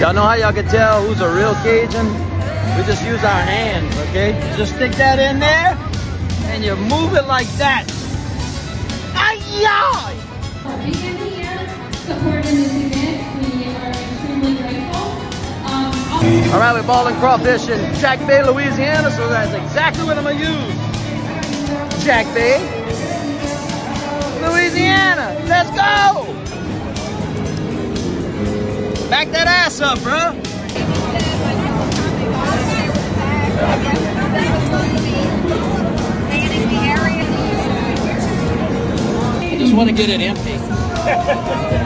Y'all know how y'all can tell who's a real Cajun? We just use our hands, okay? Just stick that in there and you move it like that. Ay-yi! being here, supporting this event. We are extremely grateful. Um, All right, we're balling crawfish in Jack Bay, Louisiana, so that's exactly what I'm gonna use. Jack Bay, Back that ass up, bro. I Just want to get it empty.